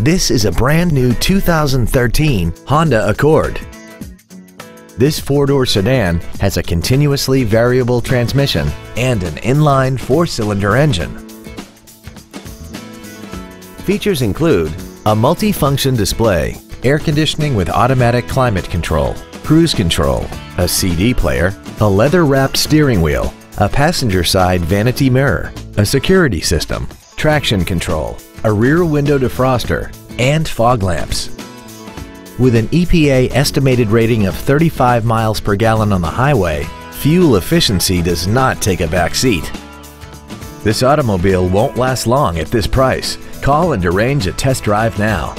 This is a brand new 2013 Honda Accord. This four-door sedan has a continuously variable transmission and an inline four-cylinder engine. Features include a multi-function display, air conditioning with automatic climate control, cruise control, a CD player, a leather-wrapped steering wheel, a passenger side vanity mirror, a security system, traction control, a rear window defroster, and fog lamps. With an EPA estimated rating of 35 miles per gallon on the highway, fuel efficiency does not take a back seat. This automobile won't last long at this price. Call and arrange a test drive now.